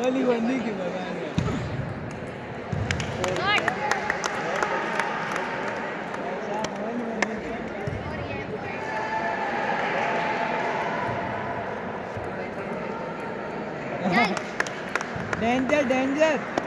वाली बंदी की भगवान डेंजर डेंजर